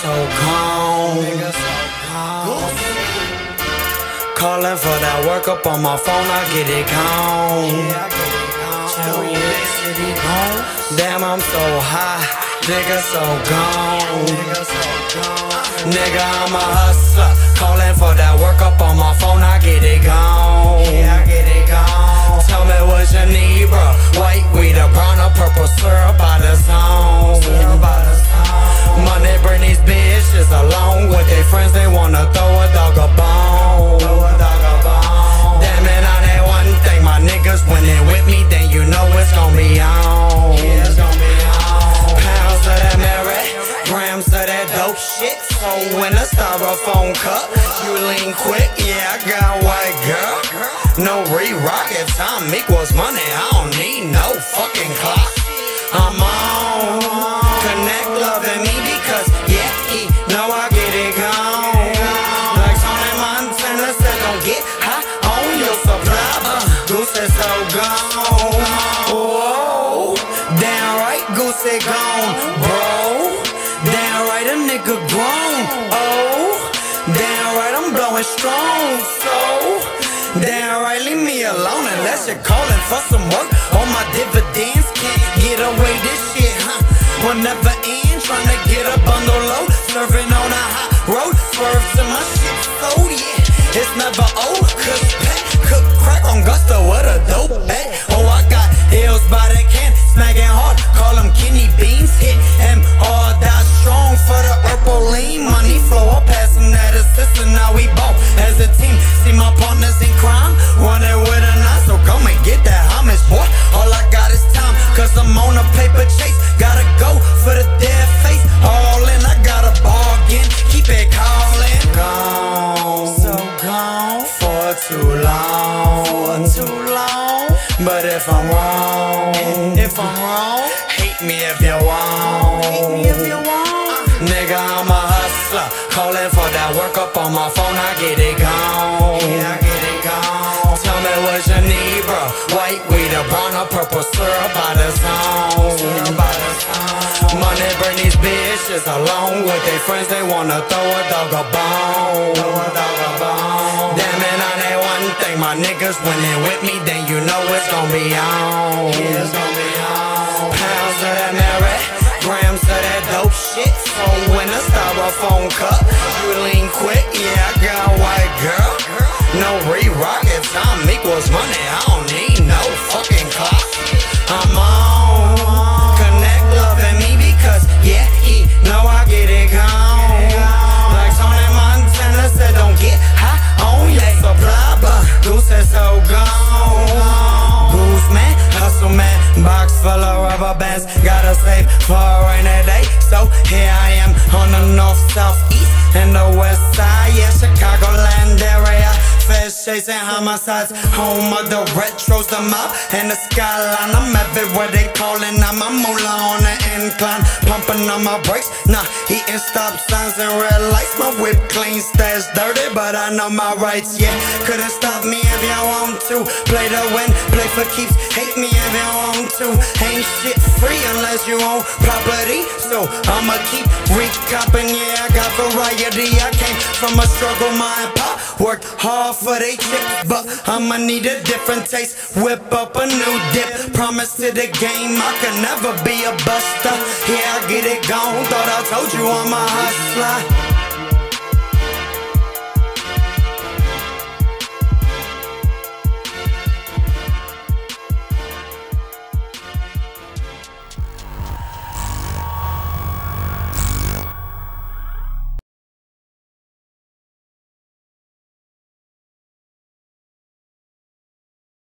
so cold. Nigga so cold. Calling for that work up on my phone, I get it gone. Yeah, I get it gone. Damn, I'm so high. Nigga so gone. Nigga, so gone. Nigga I'm a hustler. Calling for that work up on my phone, I get it styrofoam cup, you lean quick, yeah, I got white girl. No re-rock, if time equals money, I don't need no fucking clock. I'm on, connect love and me because, yeah, he know I get it gone. Like Tony Montana said, don't get high on your supply. Uh, Goose is so gone. Whoa, damn right, Goose is gone, bro. Damn right, a nigga grown. I'm strong. So, damn right, leave me alone unless you're calling for some work. All my dividends can't get away this shit, huh? Will never end. Trying to get a bundle low, serving on a hot But if I'm wrong, If I'm wrong, hate me if you want. hate me if you want. Nigga, I'm a hustler. Calling for that work up on my phone, I get it gone. Yeah, I get it gone. Tell me what you need, bro. White weed, a brown, or purple syrup by the zone. Syrup by the zone. Money bring these bitches along with their friends, they wanna throw a dog a bone. Throw a dog a bone. Damn it, my niggas when they with me, then you know it's gonna be on. Yeah, it's gonna be on. Pounds of that merit, grams of that dope box full of rubber bands, gotta save for a rainy day. So here I am on the north, south, east, and the west side, yeah, Chicagoland area. Chasing homicides, home of the retros, the mob, and the skyline. I'm everywhere they calling, I'm a moolah on the incline, pumping on my brakes. Nah, eating stop signs and red lights. My whip clean, stash dirty, but I know my rights. Yeah, couldn't stop me if you want to. Play to win, play for keeps. Hate me if you want to. Ain't shit free unless you own property. So I'ma keep recapping. Yeah, I got variety. I came from a struggle, my pop worked hard for they but I'ma need a different taste. Whip up a new dip. Promise to the game I can never be a buster. Yeah, I get it gone. Thought I told you I'm a hustler.